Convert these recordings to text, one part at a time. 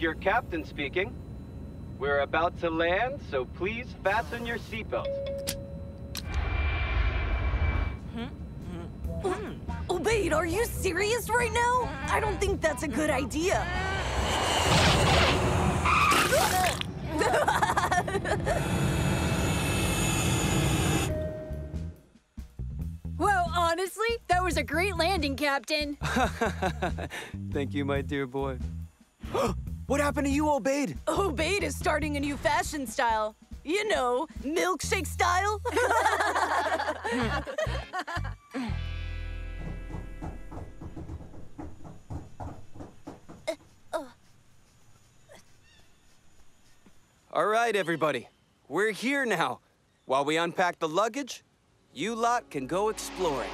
your captain speaking. We're about to land, so please fasten your seatbelts. Oh, Obaid, are you serious right now? I don't think that's a good idea. Well, honestly, that was a great landing, Captain. Thank you, my dear boy. what happened to you, Obaid? Obaid is starting a new fashion style. You know, milkshake style. All right, everybody. We're here now. While we unpack the luggage, you lot can go exploring.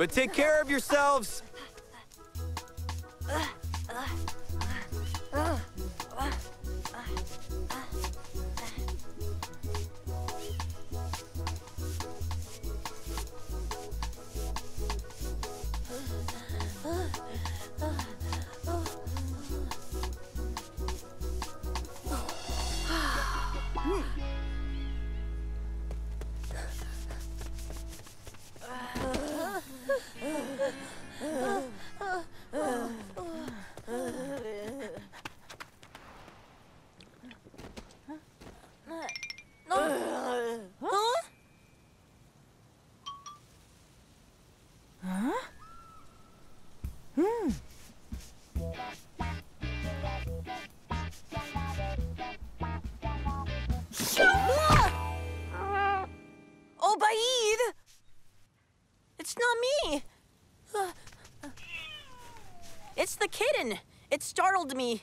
But take care of yourselves. The kitten. It startled me.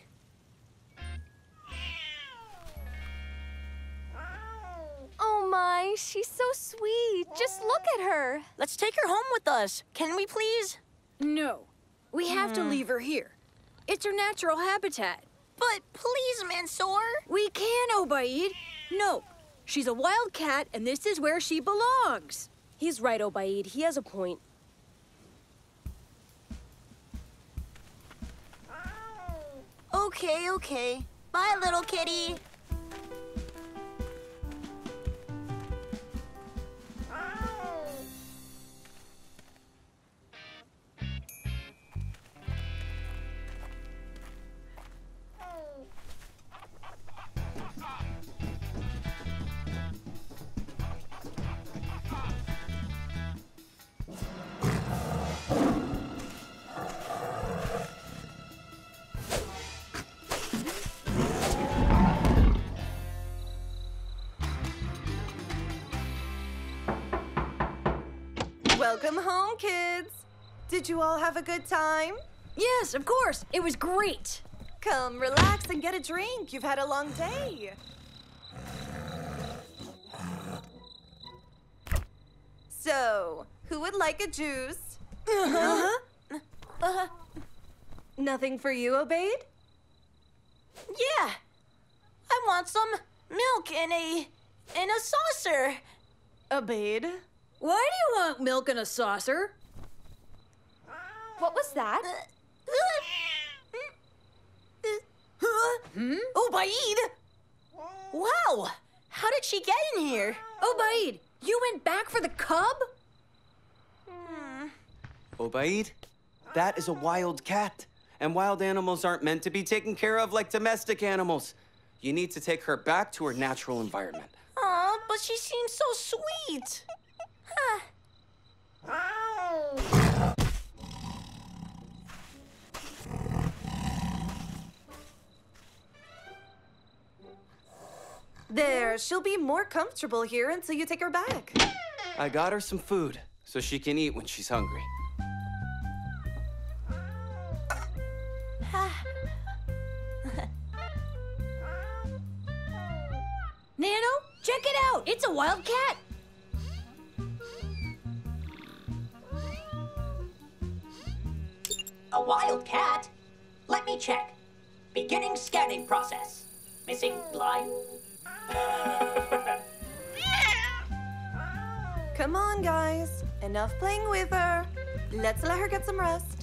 Oh my, she's so sweet. Just look at her. Let's take her home with us. Can we please? No, we have to hmm. leave her here. It's her natural habitat. But please, Mansour. We can, Obaid. No, she's a wild cat, and this is where she belongs. He's right, Obaid. He has a point. Okay, okay. Bye, little kitty. Welcome home, kids. Did you all have a good time? Yes, of course. It was great. Come, relax and get a drink. You've had a long day. So, who would like a juice? Uh-huh. Uh -huh. Nothing for you, Obaid? Yeah. I want some milk in a in a saucer. Obaid? Why do you want milk in a saucer? What was that? Hmm? Obaid! Wow! How did she get in here? Obaid, you went back for the cub? Obaid, that is a wild cat. And wild animals aren't meant to be taken care of like domestic animals. You need to take her back to her natural environment. Aw, but she seems so sweet. Huh. There, she'll be more comfortable here until you take her back. I got her some food so she can eat when she's hungry. Nano, check it out. It's a wild cat. A wild cat? Let me check. Beginning scanning process. Missing blind. Come on, guys. Enough playing with her. Let's let her get some rest.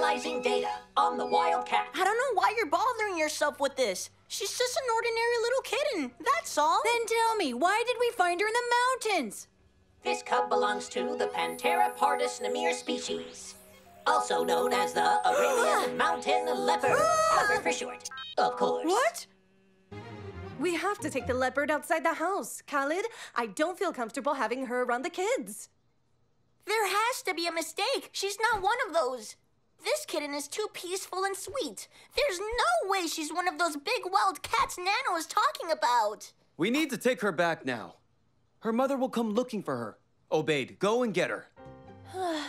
Analyzing data on the Wildcat. I don't know why you're bothering yourself with this. She's just an ordinary little kitten. That's all. Then tell me, why did we find her in the mountains? This cub belongs to the Panthera pardus nimr species, also known as the Arabian mountain leopard. leopard for short, of course. What? We have to take the leopard outside the house. Khalid, I don't feel comfortable having her around the kids. There has to be a mistake. She's not one of those. This kitten is too peaceful and sweet. There's no way she's one of those big wild cats Nano is talking about. We need to take her back now. Her mother will come looking for her. Obaid, go and get her.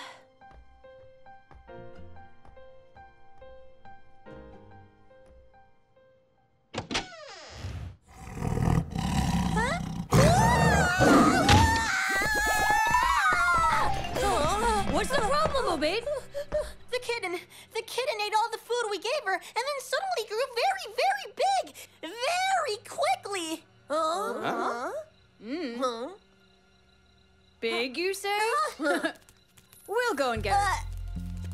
What's the problem, Obaid? The kitten, the kitten ate all the food we gave her and then suddenly grew very, very big. Very quickly. Huh? Huh? Big, you say? we'll go and get her. Uh,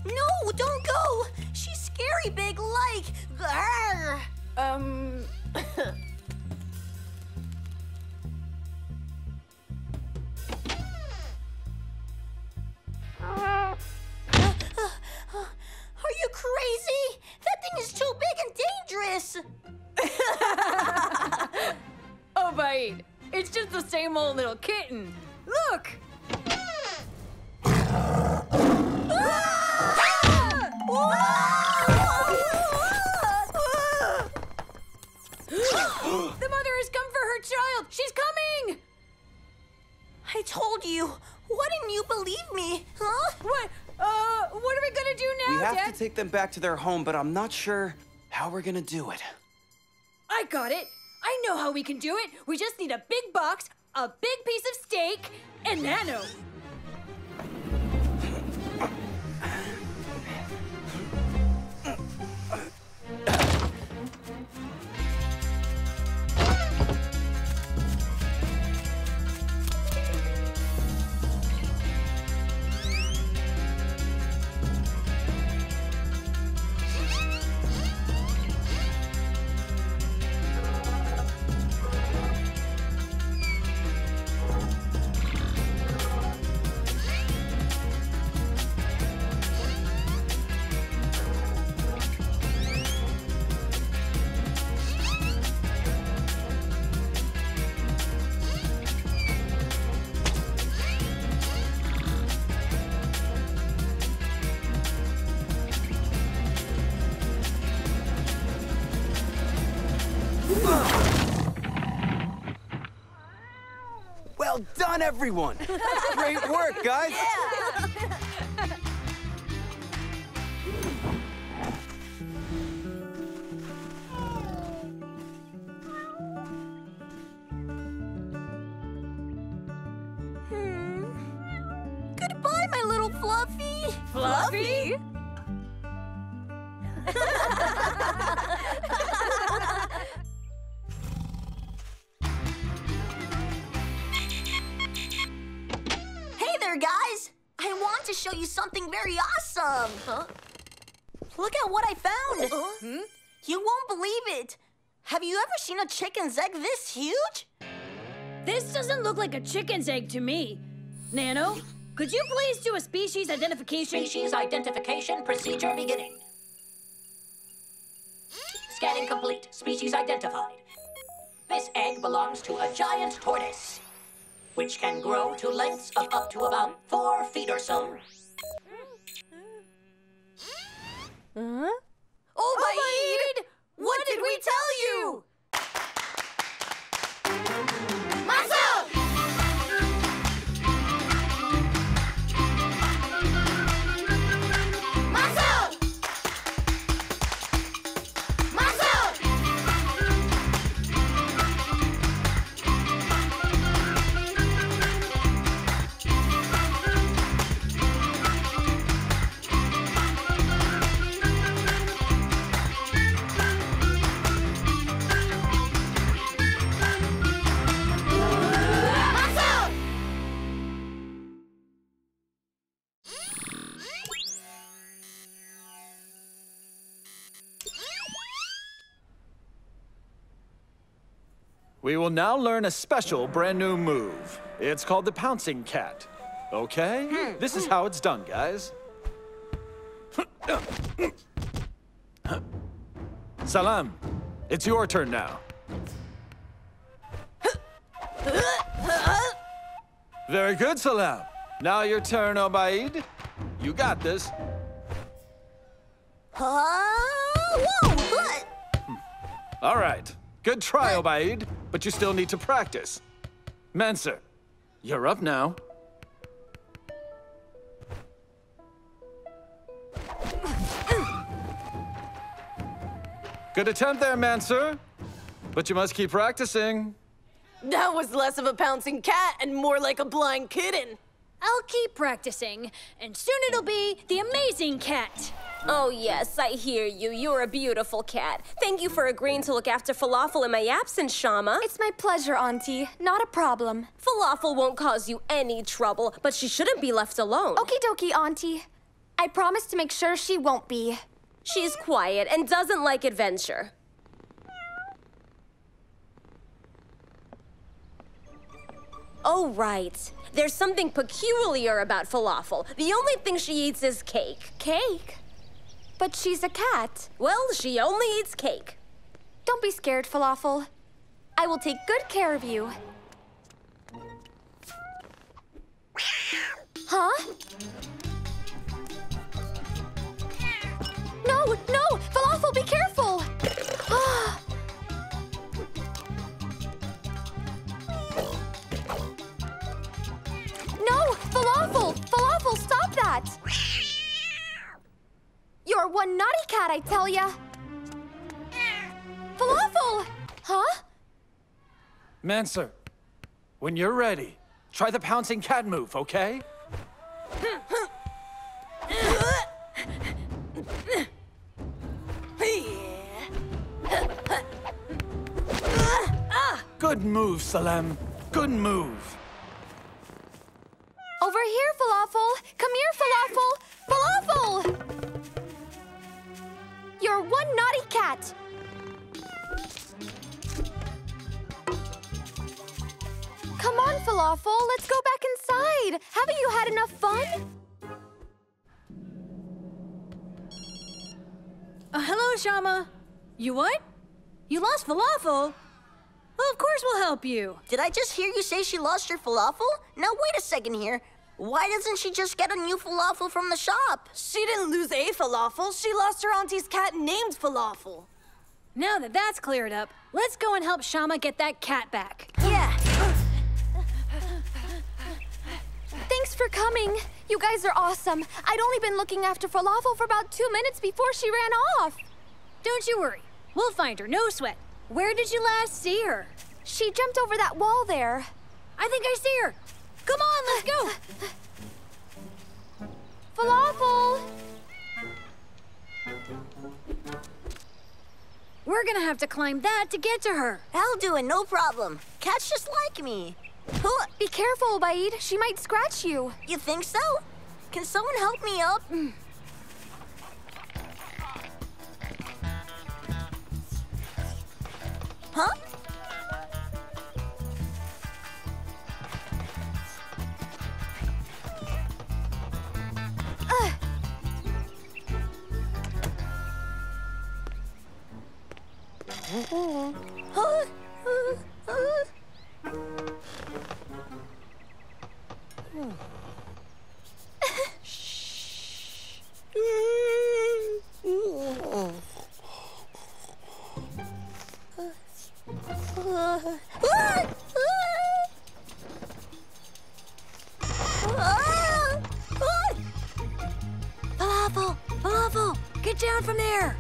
no, don't go. She's scary big like. Grr. Um. Are you crazy? That thing is too big and dangerous. Oh, Obaid, it's just the same old little kitten. Look! Them back to their home, but I'm not sure how we're gonna do it. I got it! I know how we can do it! We just need a big box, a big piece of steak, and Nano! Everyone! Great work, guys! To show you something very awesome. Huh? Look at what I found. Hmm? You won't believe it. Have you ever seen a chicken's egg this huge? This doesn't look like a chicken's egg to me. Nano, could you please do a species identification? Species identification procedure beginning. Scanning complete. Species identified. This egg belongs to a giant tortoise, which can grow to lengths of up to about four feet or so. Oh, What did we tell you? We will now learn a special brand new move. It's called the Pouncing Cat. Okay? This is how it's done, guys. Salem, it's your turn now. Very good, Salem. Now your turn, Obaid. You got this. Uh, whoa! What? All right. Good try, Obaid, but you still need to practice. Mansour, you're up now. Good attempt there, Mansour. But you must keep practicing. That was less of a pouncing cat and more like a blind kitten. I'll keep practicing, and soon it'll be the amazing cat. Oh, yes, I hear you. You're a beautiful cat. Thank you for agreeing to look after Falafel in my absence, Shama. It's my pleasure, Auntie. Not a problem. Falafel won't cause you any trouble, but she shouldn't be left alone. Okie dokie, Auntie. I promise to make sure she won't be. She's quiet and doesn't like adventure. Oh, right. There's something peculiar about Falafel. The only thing she eats is cake. Cake? But she's a cat. Well, she only eats cake. Don't be scared, Falafel. I will take good care of you. Huh? No, no! Falafel, be careful! no! Falafel! Falafel, stop that! You're one naughty cat, I tell ya! Falafel! Huh? Mansour, when you're ready, try the pouncing cat move, okay? Good move, Salem. Good move. Over here, Falafel! Come here, Falafel! Falafel! You're one naughty cat! Come on, Falafel, let's go back inside! Haven't you had enough fun? Uh, hello, Shama. You what? You lost falafel? Well, of course we'll help you. Did I just hear you say she lost her falafel? Now, wait a second here. Why doesn't she just get a new falafel from the shop? She didn't lose a falafel. She lost her auntie's cat named Falafel. Now that that's cleared up, let's go and help Shama get that cat back. Yeah. Thanks for coming. You guys are awesome. I'd only been looking after Falafel for about two minutes before she ran off. Don't you worry. We'll find her, no sweat. Where did you last see her? She jumped over that wall there. I think I see her. Come on, let's go. Falafel! We're gonna have to climb that to get to her. I'll do it, no problem. Cats just like me. Be careful, Baid. She might scratch you. You think so? Can someone help me up? Mm. Huh? Huh? Falafel! Falafel! Get down from there!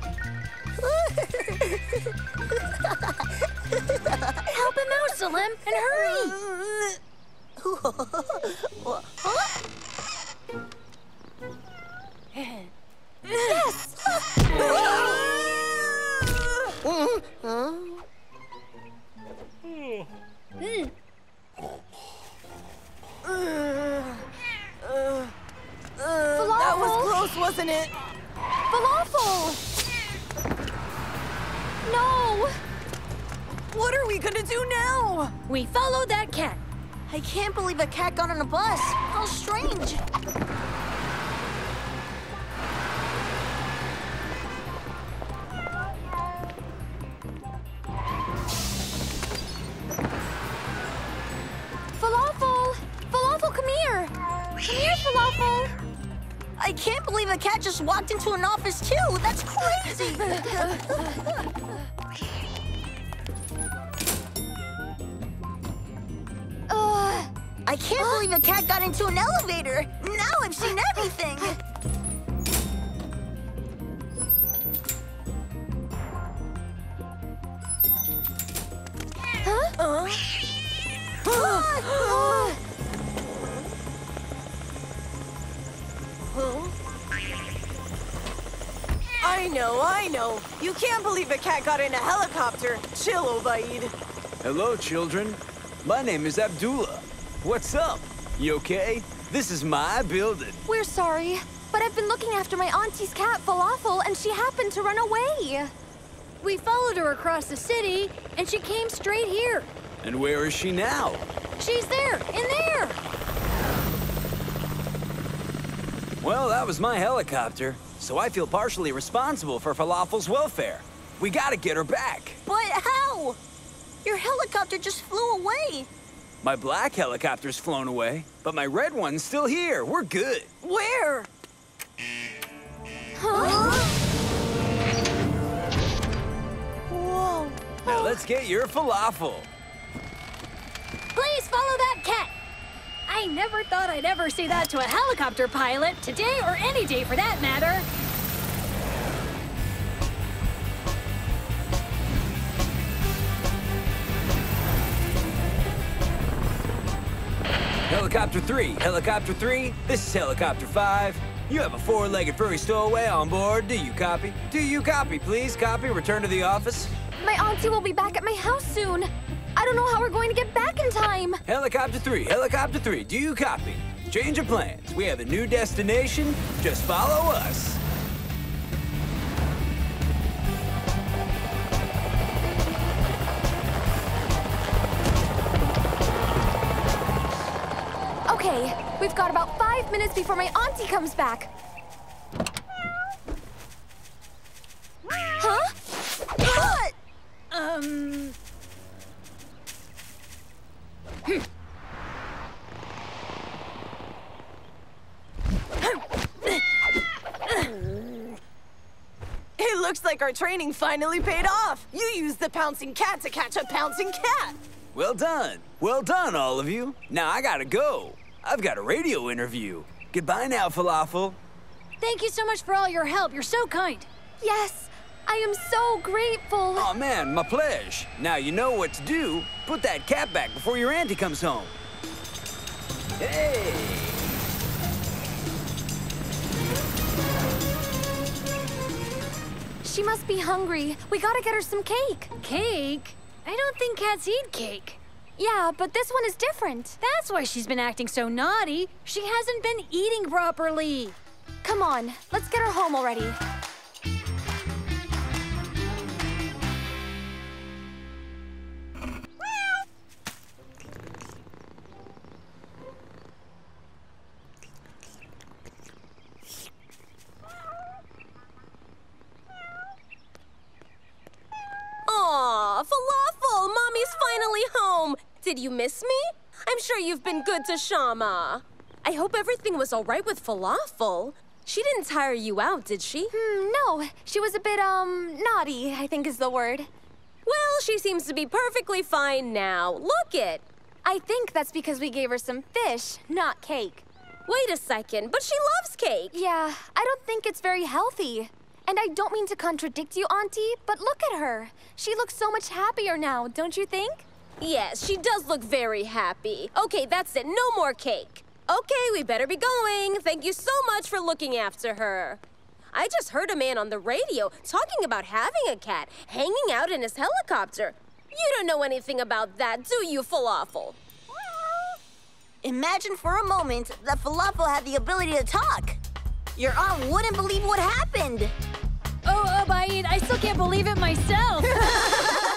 Help him out, Salem, and hurry! That was close, wasn't it? Falafel! No! What are we gonna do now? We follow that cat. I can't believe a cat got on a bus. How strange. Falafel! Falafel, come here! Come here, Falafel! I can't believe a cat just walked into an office too. That's crazy. I can't believe a cat got into an elevator. Now I've seen everything. Huh? I know, I know. You can't believe a cat got in a helicopter. Chill, Obaid. Hello, children. My name is Abdullah. What's up? You okay? This is my building. We're sorry, but I've been looking after my auntie's cat, Falafel, and she happened to run away. We followed her across the city, and she came straight here. And where is she now? She's there, in there. Well, that was my helicopter, so I feel partially responsible for Falafel's welfare. We gotta get her back. But how? Your helicopter just flew away. My black helicopter's flown away, but my red one's still here. We're good. Where? Whoa. Now let's get your falafel. Please follow that cat. I never thought I'd ever say that to a helicopter pilot, today or any day for that matter. Helicopter 3, Helicopter 3, this is Helicopter 5. You have a four-legged furry stowaway on board. Do you copy? Do you copy, please? Copy, return to the office. My auntie will be back at my house soon. I don't know how we're going to get back in time. Helicopter 3, Helicopter 3, do you copy? Change of plans. We have a new destination. Just follow us. We've got about five minutes before my auntie comes back. Huh? What? Um. It looks like our training finally paid off. You used the pouncing cat to catch a pouncing cat. Well done. Well done, all of you. Now I gotta go. I've got a radio interview. Goodbye now, Falafel. Thank you so much for all your help. You're so kind. Yes, I am so grateful. Oh man, my pleasure. Now you know what to do. Put that cap back before your auntie comes home. Hey! She must be hungry. We gotta get her some cake. Cake? I don't think cats eat cake. Yeah, but this one is different. That's why she's been acting so naughty. She hasn't been eating properly. Come on, let's get her home already. Did you miss me? I'm sure you've been good to Shama. I hope everything was all right with Falafel. She didn't tire you out, did she? Hmm, no, she was a bit, um, naughty, I think is the word. Well, she seems to be perfectly fine now. Look it. I think that's because we gave her some fish, not cake. Wait a second, but she loves cake. Yeah, I don't think it's very healthy. And I don't mean to contradict you, Auntie, but look at her. She looks so much happier now, don't you think? Yes, she does look very happy. Okay, that's it. No more cake. Okay, we better be going. Thank you so much for looking after her. I just heard a man on the radio talking about having a cat hanging out in his helicopter. You don't know anything about that, do you, Falafel? Imagine for a moment that Falafel had the ability to talk. Your aunt wouldn't believe what happened. Oh, Obaid, I still can't believe it myself.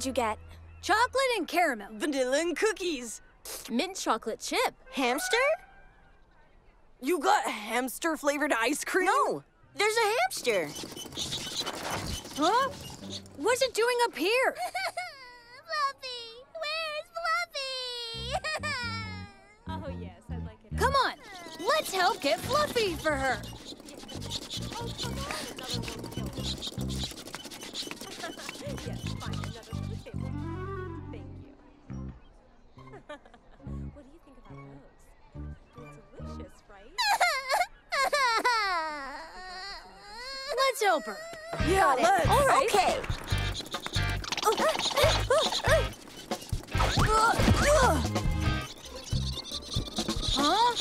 did you get? Chocolate and caramel. Vanilla and cookies. Mint chocolate chip. Hamster? You got hamster flavored ice cream? No, there's a hamster. Huh? What's it doing up here? Fluffy! Where's Fluffy? Oh, yes, I'd like it. Come on, let's help get Fluffy for her. Oh, What do you think about those? They're delicious, right? Let's her. Yeah, let's. All right. Okay. Huh?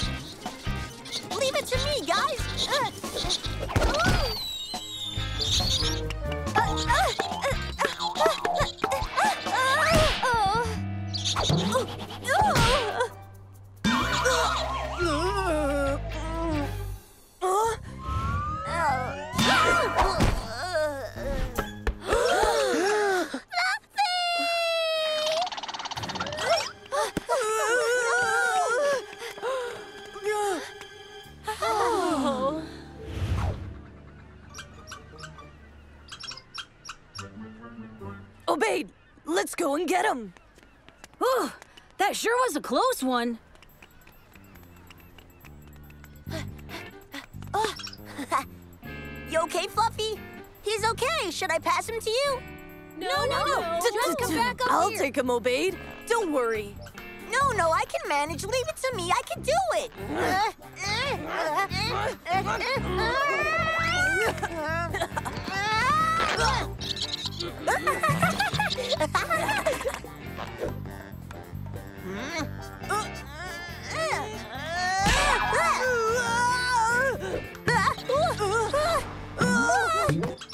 Leave it to me, guys. Obaid. Get him. Whew, that sure was a close one. Oh. You okay, Fluffy? He's okay. Should I pass him to you? No, no, no. Just come back up I'll here. take him, Obaid. Don't worry. No, no, I can manage. Leave it to me. I can do it.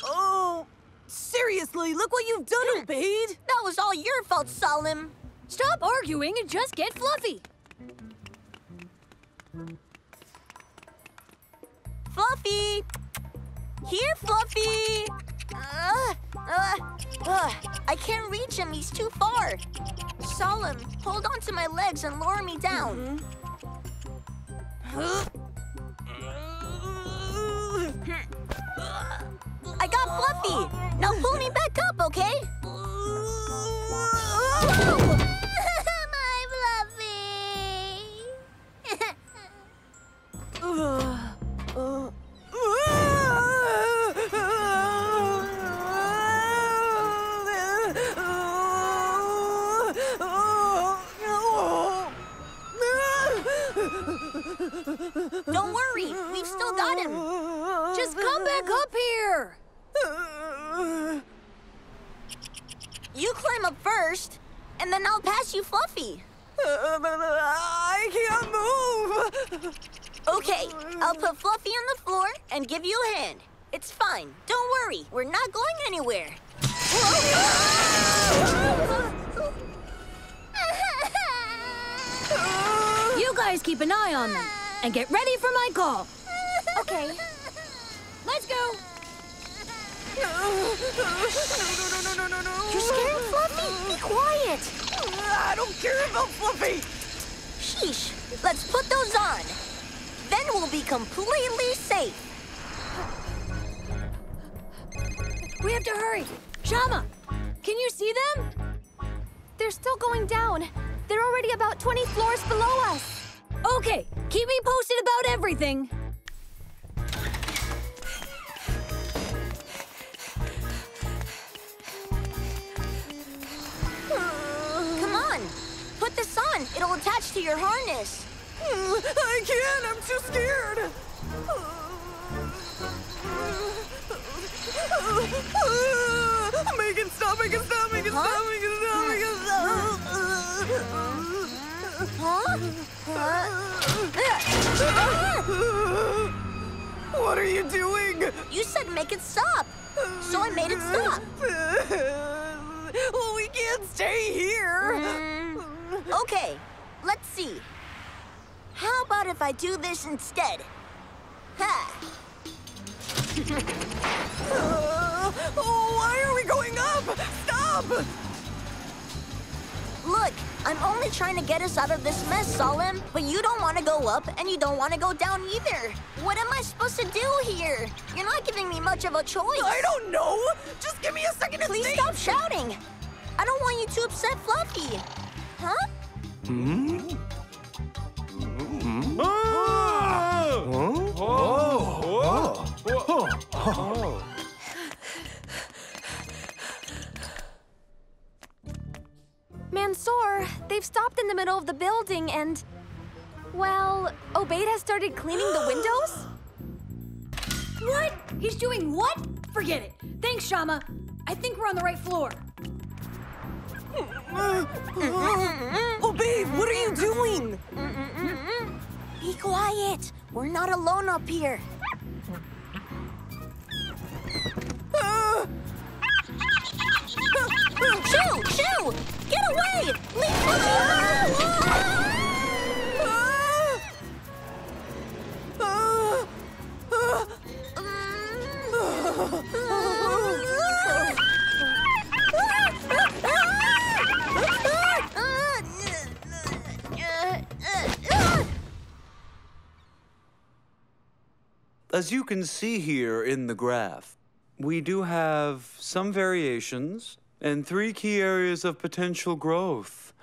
Oh, seriously, look what you've done, Obaid. That was all your fault, Salem. Stop arguing and just get Fluffy. Fluffy! Here, Fluffy! Uh, uh, uh, I can't reach him. He's too far. Salem, hold on to my legs and lower me down. I got Fluffy. Now pull me back up, okay? My Fluffy! worry, we've still got him. Just come back up here. You climb up first, and then I'll pass you Fluffy. I can't move. Okay, I'll put Fluffy on the floor and give you a hand. It's fine. Don't worry. We're not going anywhere. You guys keep an eye on them and get ready for my call. Okay. Let's go. You're scaring Fluffy. Be quiet. I don't care about Fluffy. Sheesh. Let's put those on. Then we'll be completely safe. We have to hurry. Shama, can you see them? They're still going down. They're already about 20 floors below us. Okay, keep me posted about everything. Come on. Put this on. It'll attach to your harness. I can't. I'm too scared. Make it stop. Make it stop. Make it stop. Make it stop. Make it stop. Huh? What are you doing? You said make it stop. So I made it stop. well, we can't stay here. Mm, okay, let's see. How about if I do this instead? Ha! Uh, oh, why are we going up? Stop! Look, I'm only trying to get us out of this mess, Salem. But you don't want to go up, and you don't want to go down either. What am I supposed to do here? You're not giving me much of a choice. I don't know. Just give me a second to Please think. stop shouting. I don't want you to upset Fluffy. Huh? Mansour, they've stopped in the middle of the building and. Well, Obaid has started cleaning the windows? What? He's doing what? Forget it. Thanks, Shama. I think we're on the right floor. Oh, babe, what are you doing? Be quiet. We're not alone up here. Shoo! Shoo! Get away! Leave uh, As you can see here in the graph, we do have some variations and three key areas of potential growth.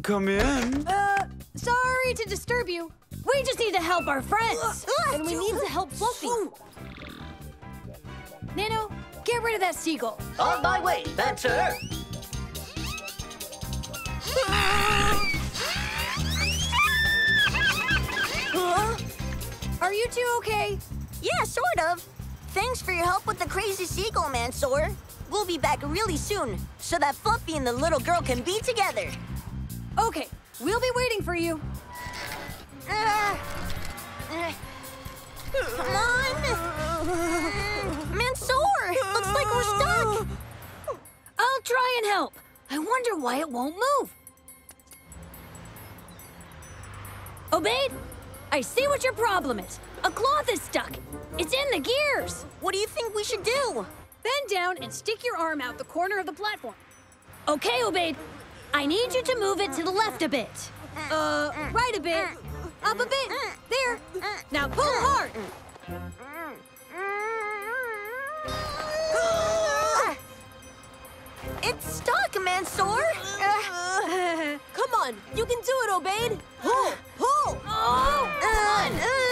Come in. Uh, sorry to disturb you. We just need to help our friends. and we need to help Fluffy. Nano, get rid of that seagull. On my way, bad sir. Are you two okay? Yeah, sort of. Thanks for your help with the crazy seagull, Mansour. We'll be back really soon, so that Fluffy and the little girl can be together. Okay, we'll be waiting for you. Uh, uh, come on! Mansour! Looks like we're stuck! I'll try and help. I wonder why it won't move. Obaid, I see what your problem is. A cloth is stuck. It's in the gears. What do you think we should do? Bend down and stick your arm out the corner of the platform. Okay, Obaid. I need you to move it to the left a bit. Uh, right a bit. Up a bit. There. Now pull hard. It's stuck, Mansour! Come on, you can do it, Obaid. Pull! Pull! Oh!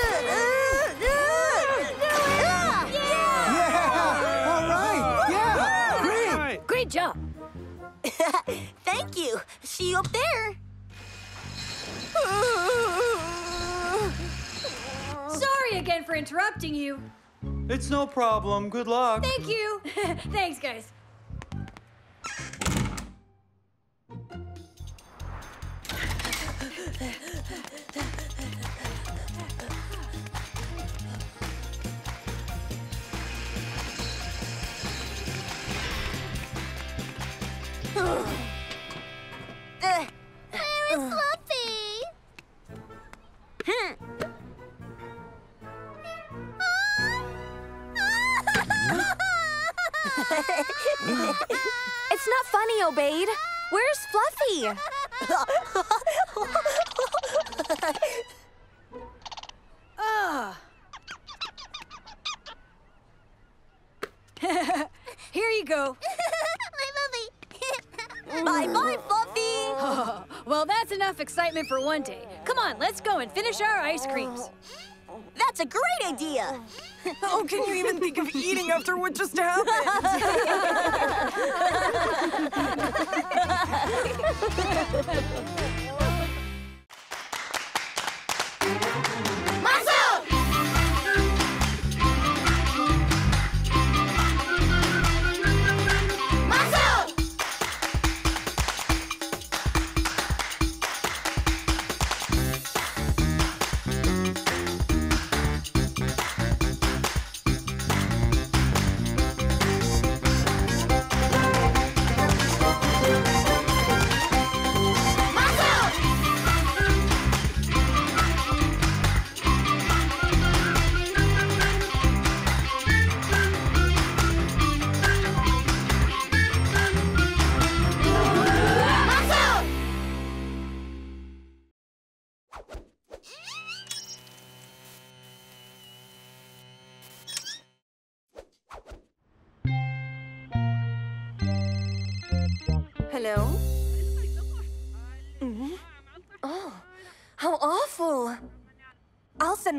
You. See you up there. Sorry again for interrupting you. It's no problem. Good luck. Thank you. Thanks, guys. It's not funny, Obaid. Where's Fluffy? Ah. Here you go. Bye bye, Fluffy! well, that's enough excitement for one day. Come on, let's go and finish our ice creams. That's a great idea! How oh, can you even think of eating after what just happened?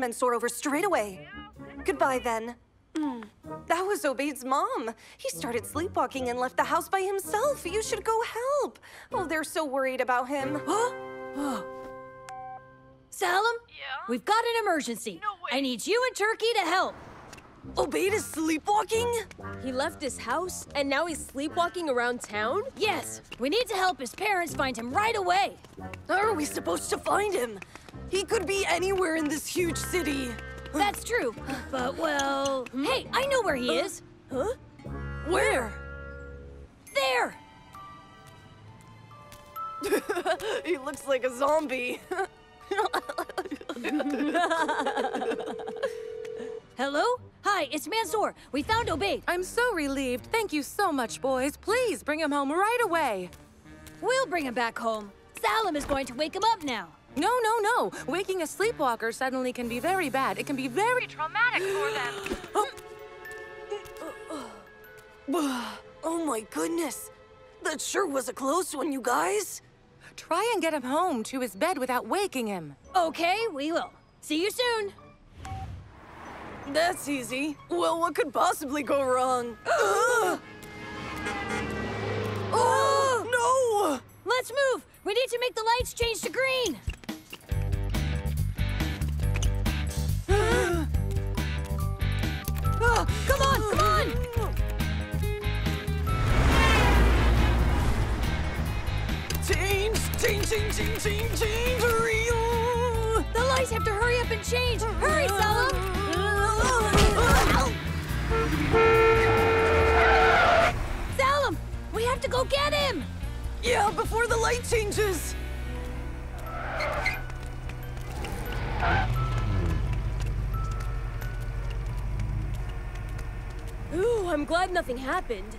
I'll send Mansour over straight away. Goodbye, then. Mm, That was Obaid's mom. He started sleepwalking and left the house by himself. You should go help. Oh, they're so worried about him. Salem? Yeah? We've got an emergency. No I need you and Turkey to help. Obaid is sleepwalking? He left his house and now he's sleepwalking around town? Yes, we need to help his parents find him right away. How are we supposed to find him? He could be anywhere in this huge city. That's true. But, well, hey, I know where he is. Huh? Where? There! he looks like a zombie. Hello? Hi, it's Mansour. We found Obaid. I'm so relieved. Thank you so much, boys. Please bring him home right away. We'll bring him back home. Salem is going to wake him up now. No, no, no. Waking a sleepwalker suddenly can be very bad. It can be very traumatic for them. oh my goodness. That sure was a close one, you guys. Try and get him home to his bed without waking him. Okay, we will. See you soon. That's easy. Well, what could possibly go wrong? oh, no! Let's move. We need to make the lights change to green. Come on, come on! Change, change, change, change, change, change, real. The lights have to hurry up and change. Hurry, Salem! Salem, we have to go get him. Yeah, before the light changes. Ooh, I'm glad nothing happened.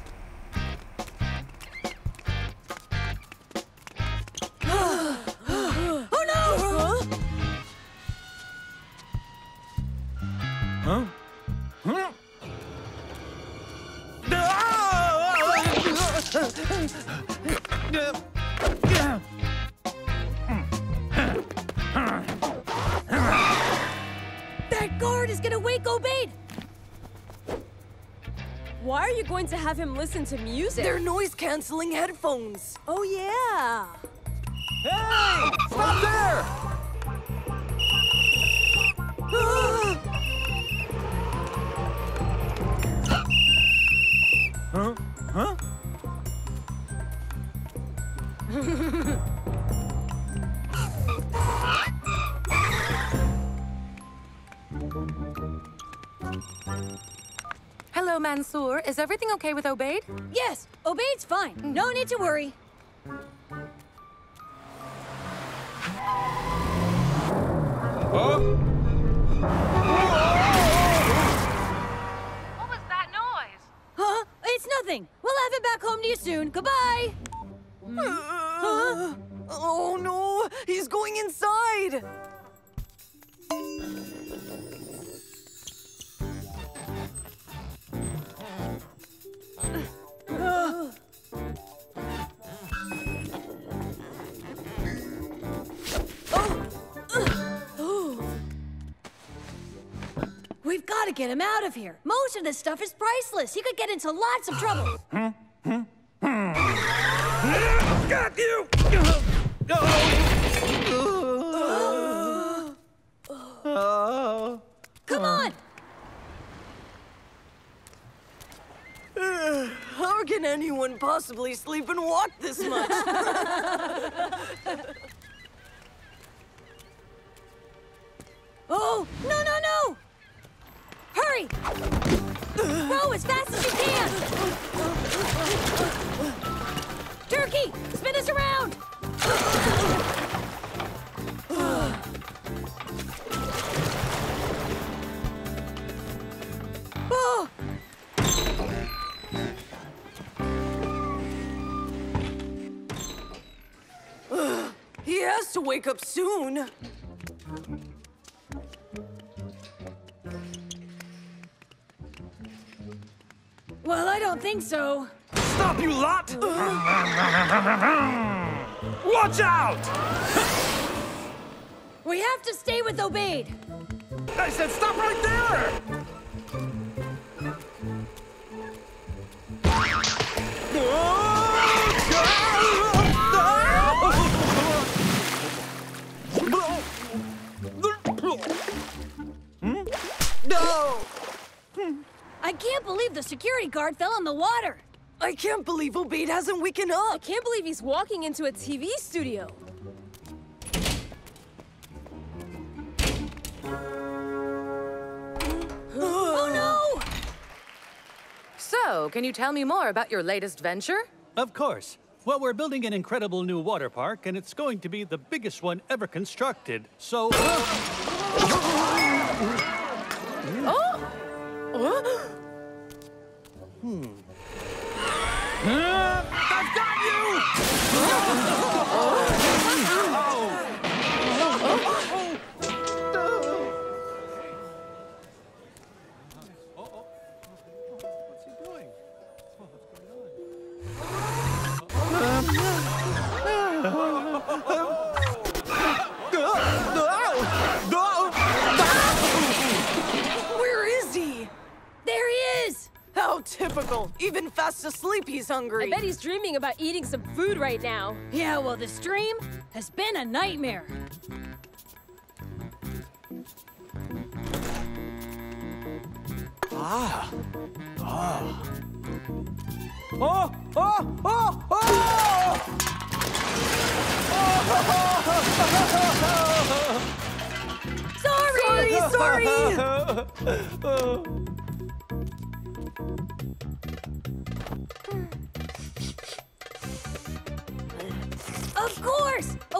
Have him listen to music? They're noise-canceling headphones. Oh, yeah. Hey! Stop there! Huh? Huh? Hello, Mansour. Is everything okay with Obaid? Yes, Obaid's fine. Hmm. No need to worry. What was that noise? Huh? It's nothing. We'll have him back home to you soon. Goodbye. Hmm. Oh no, he's going inside. We've got to get him out of here. Most of this stuff is priceless. He could get into lots of trouble. Got you! Come on. How can anyone possibly sleep and walk this much? Oh, no, no, no! Hurry! Row as fast as you can! Turkey, spin us around! Oh! he has to wake up soon. Well, I don't think so. Stop you lot! Watch out! We have to stay with Obaid. I said stop right there! Can't believe the security guard fell in the water. I can't believe Obaid hasn't waken up. I can't believe he's walking into a TV studio. oh no! So, can you tell me more about your latest venture? Of course. Well, we're building an incredible new water park, and it's going to be the biggest one ever constructed. So. Oh! Hmm. I've got you! Where typical. Even fast asleep, he's hungry. I bet he's dreaming about eating some food right now. Yeah, well, this dream has been a nightmare. Ah. Oh. Oh, oh, oh, oh! Sorry! sorry! Of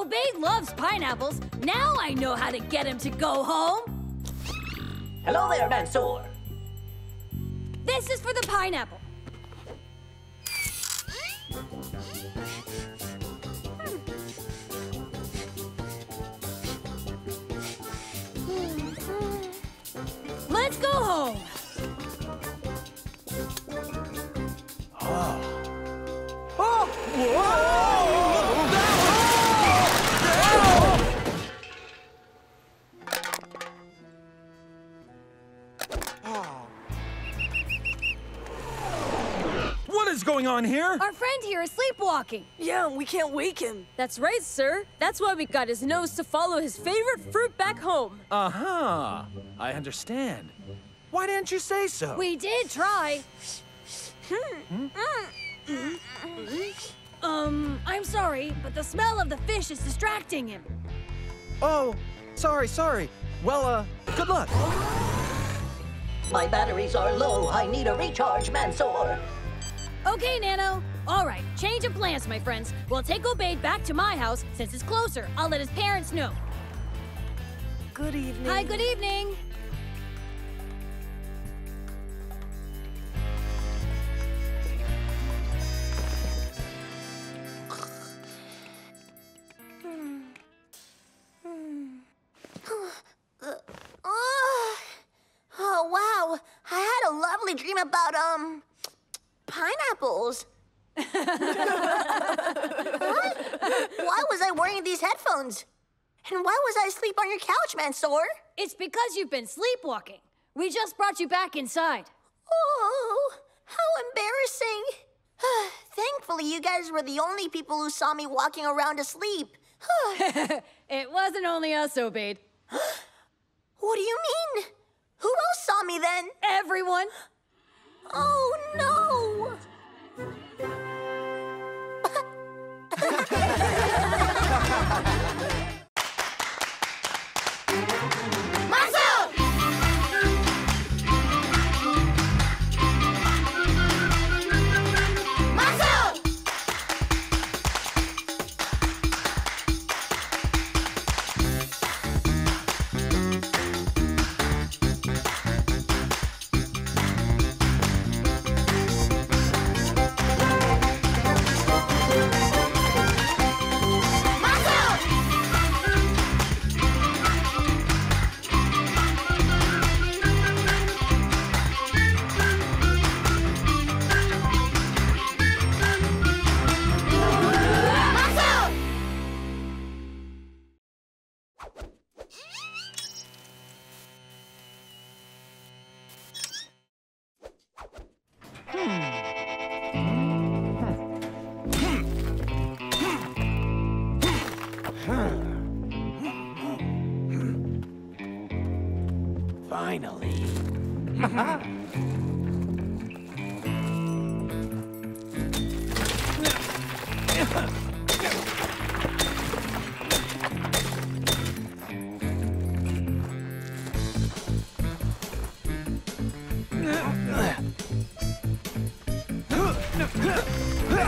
Obaid loves pineapples. Now I know how to get him to go home. Hello there, Mansour. This is for the pineapple. Is on here? Our friend here is sleepwalking. Yeah, we can't wake him. That's right, sir. That's why we got his nose to follow his favorite fruit back home. Uh huh. I understand. Why didn't you say so? We did try. Um, I'm sorry, but the smell of the fish is distracting him. Oh, sorry, sorry. Well, uh, good luck. My batteries are low. I need a recharge, Mansour. Okay, Nano. All right, change of plans, my friends. We'll take Obaid back to my house since it's closer. I'll let his parents know. Good evening. Hi, good evening. Oh, oh, wow. I had a lovely dream about, um, pineapples. Huh? Why was I wearing these headphones? And why was I asleep on your couch, Mansour? It's because you've been sleepwalking. We just brought you back inside. Oh, how embarrassing. Thankfully, you guys were the only people who saw me walking around asleep. it wasn't only us, Obaid. What do you mean? Who else saw me then? Everyone. Oh no! Ha ha ha ha!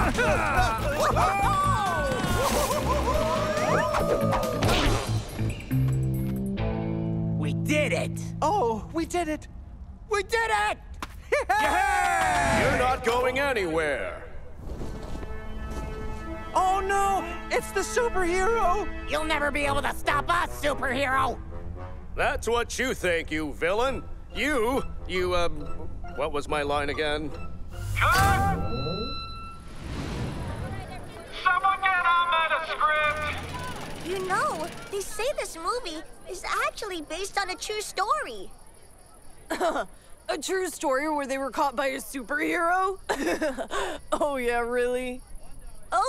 We did it! Oh, we did it! We did it! You're not going anywhere. Oh no! It's the superhero! You'll never be able to stop us, superhero! That's what you think, you villain. You, you, um, what was my line again? Someone script! You know, they say this movie is actually based on a true story. A true story where they were caught by a superhero? oh, yeah, really?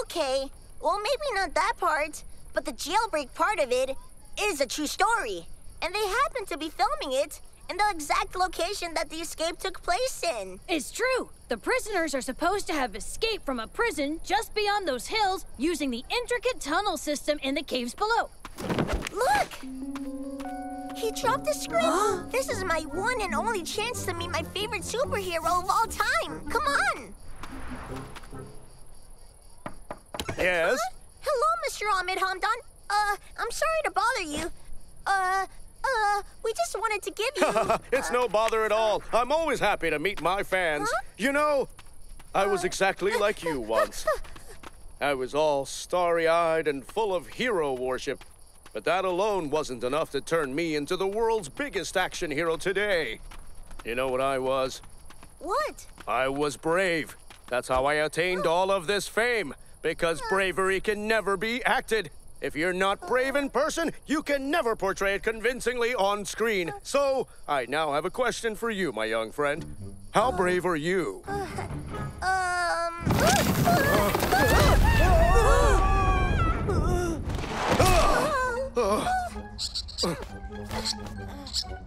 Okay, well, maybe not that part, but the jailbreak part of it is a true story. And they happen to be filming it in the exact location that the escape took place in. It's true. The prisoners are supposed to have escaped from a prison just beyond those hills using the intricate tunnel system in the caves below. Look! He dropped the script. this is my one and only chance to meet my favorite superhero of all time. Come on! Yes? Hello, Mr. Ahmed Hamdan. Uh, I'm sorry to bother you. Uh, uh, we just wanted to give you. it's no bother at all. I'm always happy to meet my fans. You know, I was exactly like you once. I was all starry eyed and full of hero worship. But that alone wasn't enough to turn me into the world's biggest action hero today. You know what I was? What? I was brave. That's how I attained all of this fame. Because bravery can never be acted. If you're not brave in person, you can never portray it convincingly on screen. So, I now have a question for you, my young friend. How brave are you? Um.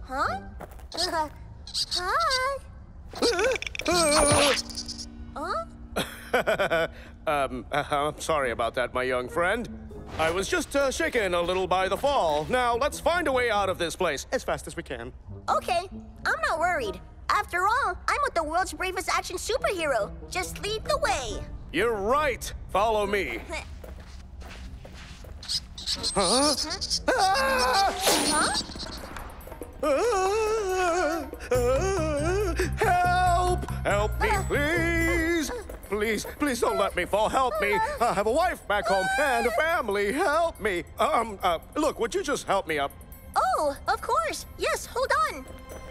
Huh? Uh, hi. Huh? um, uh, I'm sorry about that, my young friend. I was just uh, shaken a little by the fall. Now, let's find a way out of this place as fast as we can. Okay, I'm not worried. After all, I'm with the world's bravest action superhero. Just lead the way. You're right. Follow me. Huh? Huh? Ah! Ah! Ah! Help! Help me, please! Please, please don't let me fall. Help me. I have a wife back home and a family. Help me. Um, uh, look, would you just help me up? Oh, of course. Yes, hold on.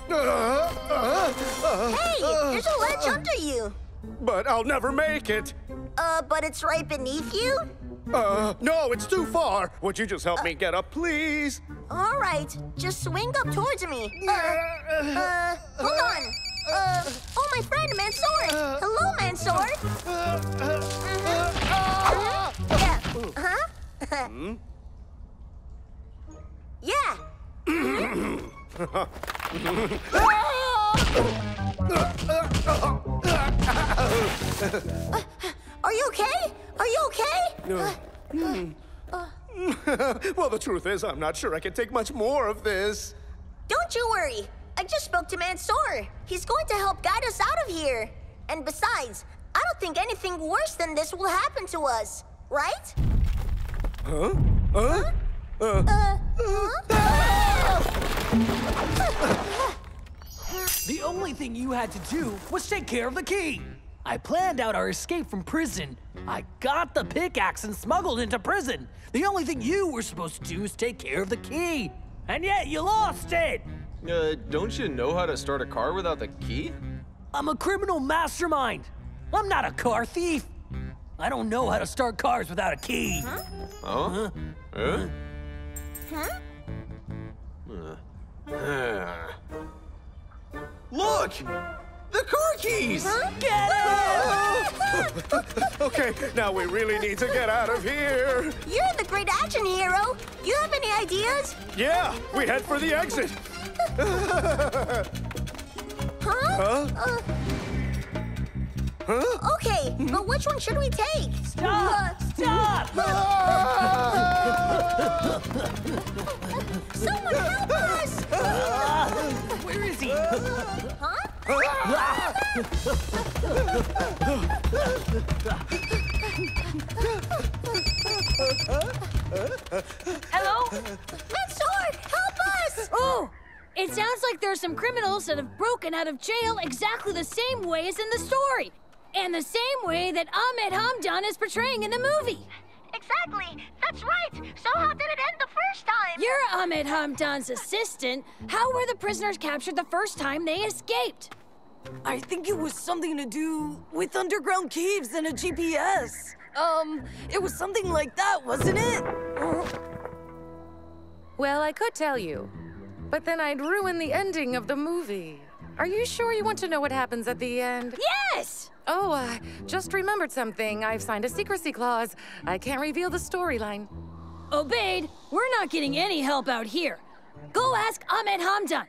Uh, Hey, there's a ledge under you. But I'll never make it. Uh, but it's right beneath you? Uh, no, it's too far. Would you just help me get up, please? All right, just swing up towards me. Uh, uh, hold on. Uh, oh, my friend, Mansour. Hello, Mansour. Uh-huh. Yeah. Huh? yeah. Are you okay? Are you okay? no well, the truth is, I'm not sure I can take much more of this. Don't you worry. I just spoke to Mansour. He's going to help guide us out of here. And besides, I don't think anything worse than this will happen to us. Right? Huh? Huh? Uh, The only thing you had to do was take care of the key. I planned out our escape from prison. I got the pickaxe and smuggled into prison. The only thing you were supposed to do is take care of the key. And yet you lost it! Uh, don't you know how to start a car without the key? I'm a criminal mastermind. I'm not a car thief. I don't know how to start cars without a key. Huh? Huh? Huh? Huh? Uh. Look! The car keys! okay, now we really need to get out of here. You're the great action hero. You have any ideas? Yeah, we head for the exit. Huh? Uh, Huh? okay, but which one should we take? Stop! Stop! Someone help us! Where is he? Hello? Mansour, help us! Oh! It sounds like there are some criminals that have broken out of jail exactly the same way as in the story. And the same way that Ahmed Hamdan is portraying in the movie. Exactly, that's right. So how did it end the first time? You're Ahmed Hamdan's assistant. How were the prisoners captured the first time they escaped? I think it was something to do with underground caves and a GPS. Um, it was something like that, wasn't it? Well, I could tell you, but then I'd ruin the ending of the movie. Are you sure you want to know what happens at the end? Yes! Oh, uh, just remembered something. I've signed a secrecy clause. I can't reveal the storyline. Obaid, we're not getting any help out here. Go ask Ahmed Hamdan.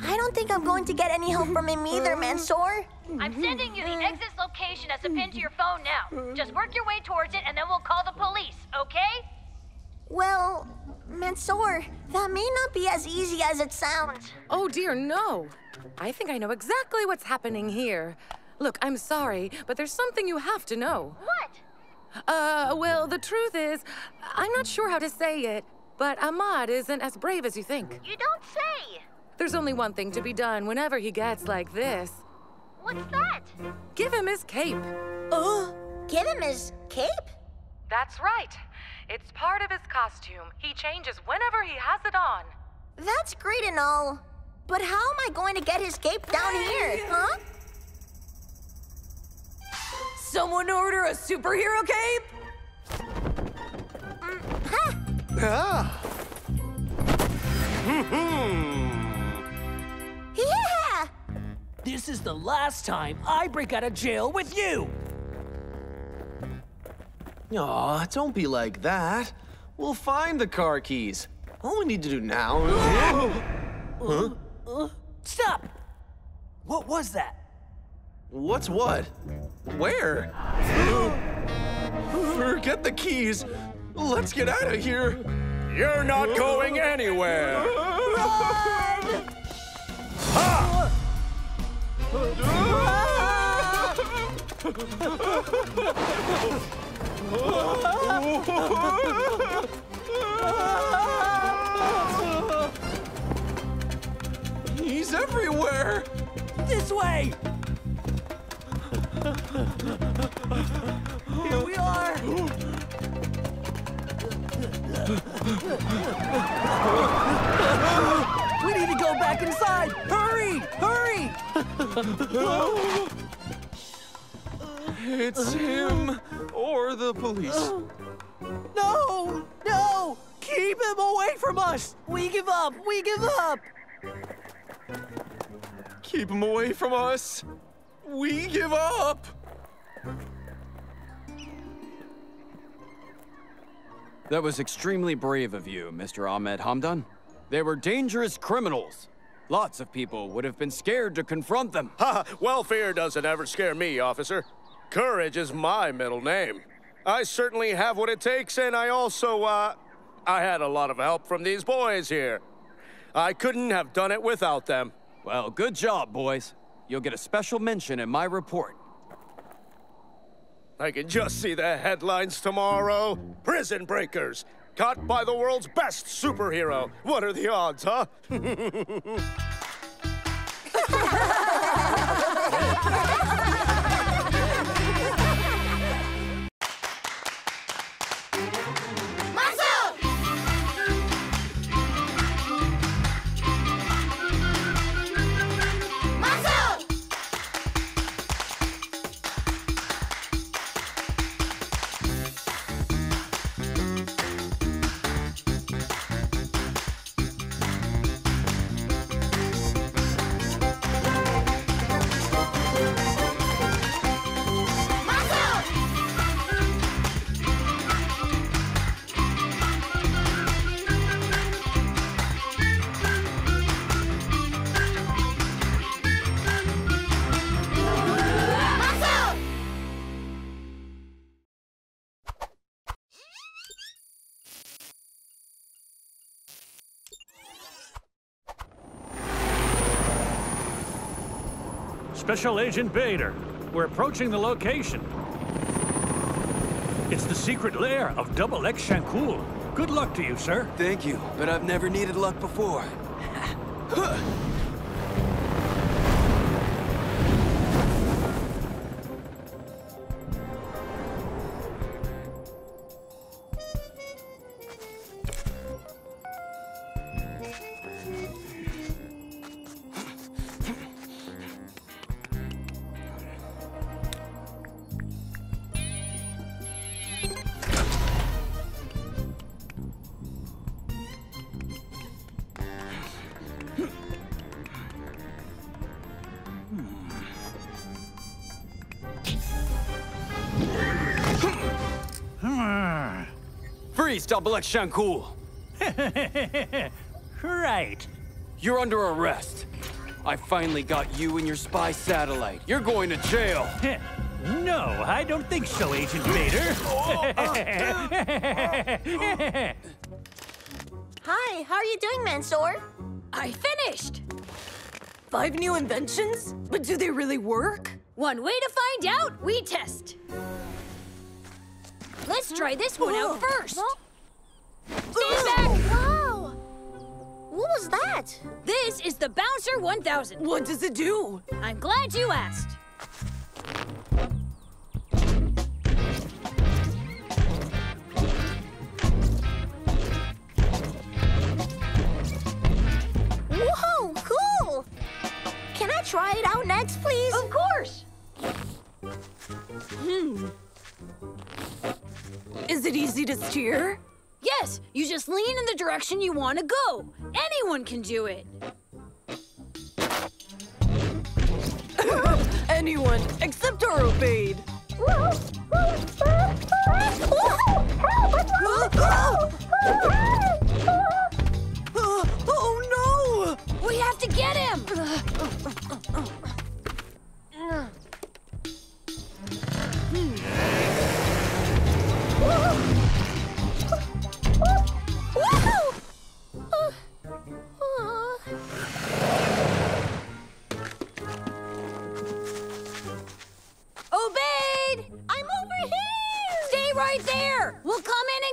I don't think I'm going to get any help from him either, Mansour. I'm sending you the exit location as a pin to your phone now. Just work your way towards it and then we'll call the police, okay? Well, Mansour, that may not be as easy as it sounds. Oh dear, no. I think I know exactly what's happening here. Look, I'm sorry, but there's something you have to know. What? Uh, well, the truth is, I'm not sure how to say it, but Ahmed isn't as brave as you think. You don't say. There's only one thing to be done whenever he gets like this. What's that? Give him his cape. Oh, give him his cape? That's right. It's part of his costume. He changes whenever he has it on. That's great and all. But how am I going to get his cape down here, huh? Someone order a superhero cape? Ah. Yeah! This is the last time I break out of jail with you! Aw, don't be like that. We'll find the car keys. All we need to do now is... huh? Uh, stop! What was that? What's what? Where? Forget the keys. Let's get out of here. You're not going anywhere. He's everywhere. This way! Here we are! We need to go back inside! Hurry! Hurry! It's him or the police. No! No! Keep him away from us! We give up! We give up! Keep him away from us. We give up. That was extremely brave of you, Mr. Ahmed Hamdan. They were dangerous criminals. Lots of people would have been scared to confront them. Ha! Welfare doesn't ever scare me, officer. Courage is my middle name. I certainly have what it takes, and I also, uh, I had a lot of help from these boys here. I couldn't have done it without them. Well, good job, boys. You'll get a special mention in my report. I can just see the headlines tomorrow. Prison Breakers, caught by the world's best superhero. What are the odds, huh? Special Agent Bader. We're approaching the location. It's the secret lair of Double X Shankul. Good luck to you, sir. Thank you, but I've never needed luck before. Freeze, Double X Shankul! right. You're under arrest. I finally got you and your spy satellite. You're going to jail. no, I don't think so, Agent Vader. Hi, how are you doing, Mansour? I finished. Five new inventions? But do they really work? One way to find out, we test. Let's try this one out first. Was that? This is the Bouncer 1000. What does it do? I'm glad you asked. Whoa, cool! Can I try it out next, please? Of course! Hmm. Is it easy to steer? Yes, you just lean in the direction you want to go. Anyone can do it. Anyone except our Obaid. oh no! We have to get him!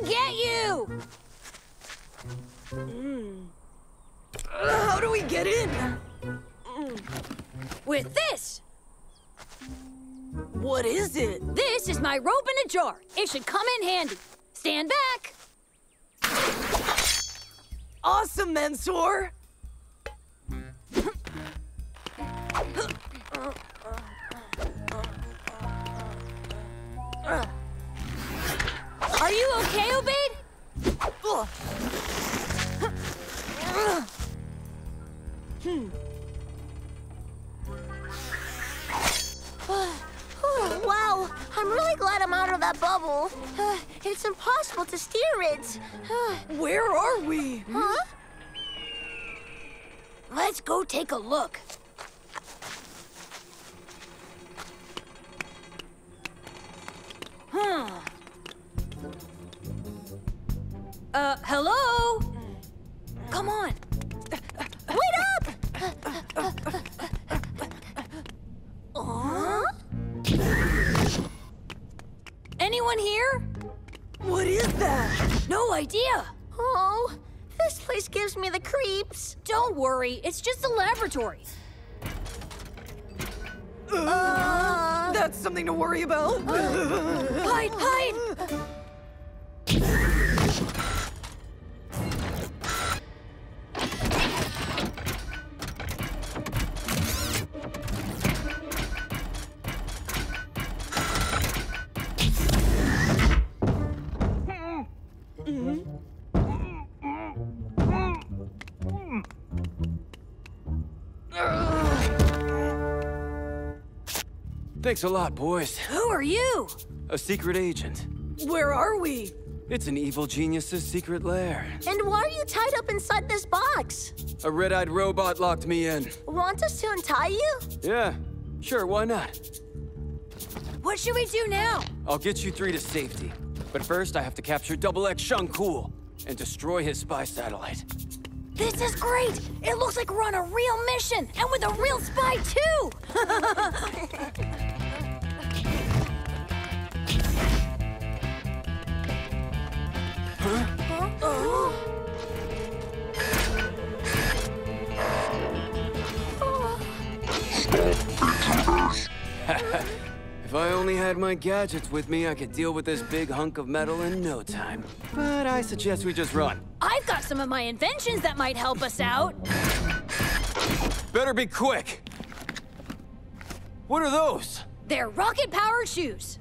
come in and get you! Mm. How do we get in? Mm. With this! What is it? This is my rope in a jar. It should come in handy. Stand back. Awesome, Mansour! Are you okay, Obaid? Hmm. wow, I'm really glad I'm out of that bubble. Uh, it's impossible to steer it. Where are we? Huh? Let's go take a look. Hmm. Uh, hello? Come on. Wait up! Huh? Anyone here? What is that? No idea. Oh, this place gives me the creeps. Don't worry, it's just a laboratory. Uh, that's something to worry about. hide, hide! Thanks a lot, boys. Who are you? A secret agent. Where are we? It's an evil genius's secret lair. And why are you tied up inside this box? A red-eyed robot locked me in. Want us to untie you? Yeah, sure, why not? What should we do now? I'll get you three to safety. But first, I have to capture Double X Shun Cool and destroy his spy satellite. This is great! It looks like we're on a real mission, and with a real spy, too! if I only had my gadgets with me, I could deal with this big hunk of metal in no time. But I suggest we just run. I've got some of my inventions that might help us out. Better be quick. What are those? They're rocket-powered shoes.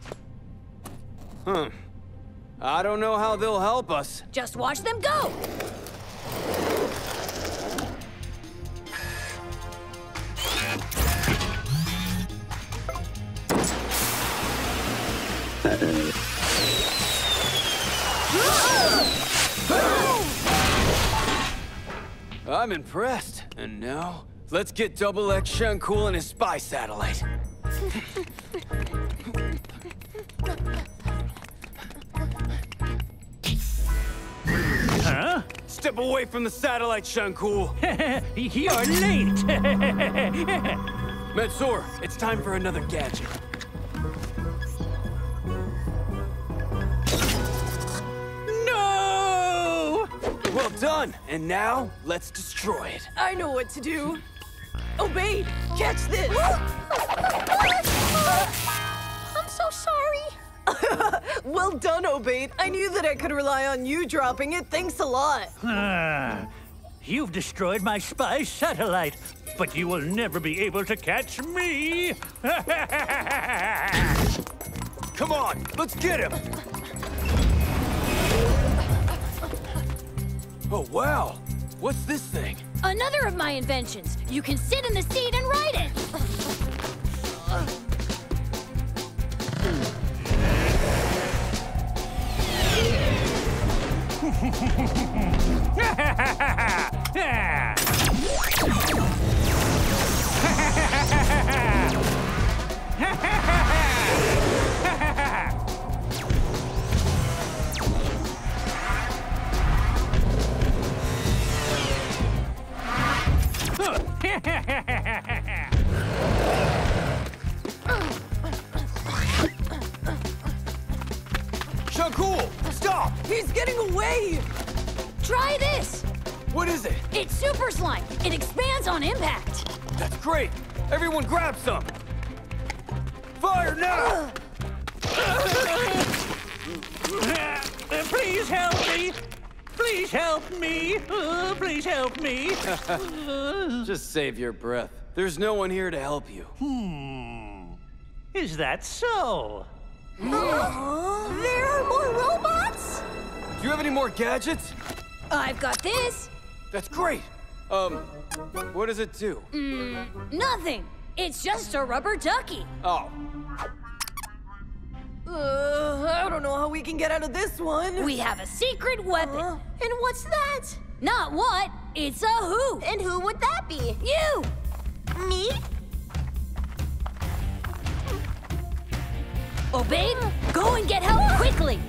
Hmm. I don't know how they'll help us. Just watch them go! I'm impressed. And now, let's get Double X Shancool and his spy satellite. Huh? Step away from the satellite, Shancool. You're late! Mansour, it's time for another gadget. Done. And now, let's destroy it. I know what to do. Obaid! Catch this! I'm so sorry. well done, Obaid. I knew that I could rely on you dropping it. Thanks a lot. Ah, you've destroyed my spy satellite, but you will never be able to catch me! Come on, let's get him! Oh, wow. What's this thing? Another of my inventions. You can sit in the seat and ride it. Shancool, stop! He's getting away! Try this. What is it? It's super slime. It expands on impact. That's great. Everyone grab some. Fire now! Please help me! Please help me! Uh, please help me! Just save your breath. There's no one here to help you. Hmm. Is that so? there are more robots? Do you have any more gadgets? I've got this. That's great. Um, what does it do? Mm, nothing. It's just a rubber ducky. Oh, Uh, I don't know how we can get out of this one. We have a secret weapon. And what's that? Not what, it's a who. And who would that be? You! Me? Obaid, go and get help quickly.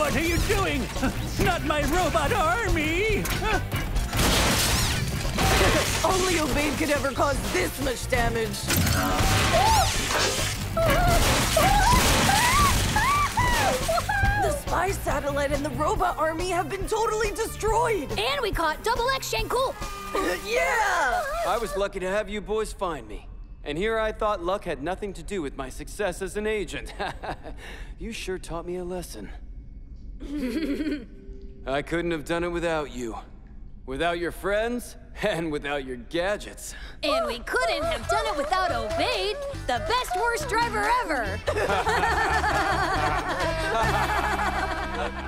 What are you doing? Not my robot army! Only Obaid could ever cause this much damage. the spy satellite and the robot army have been totally destroyed. And we caught Double X Shankul. yeah! I was lucky to have you boys find me. And here I thought luck had nothing to do with my success as an agent. you sure taught me a lesson. I couldn't have done it without you. Without your friends, and without your gadgets. And we couldn't have done it without Obaid, the best worst driver ever.